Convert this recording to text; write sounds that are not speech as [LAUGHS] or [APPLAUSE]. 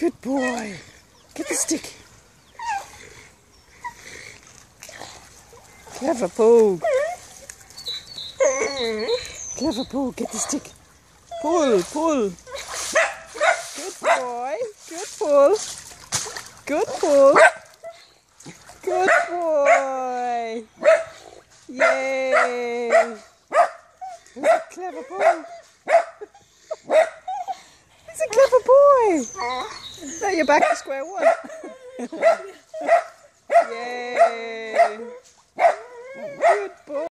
Good boy. Get the stick. Clever Póg. Clever Póg, get the stick. Pull, pull. Good boy. Good pull. Good pull. Good boy. Yay. Clever Póg. Clever boy. Uh. Now you're back to square one. [LAUGHS] Yay. Good boy.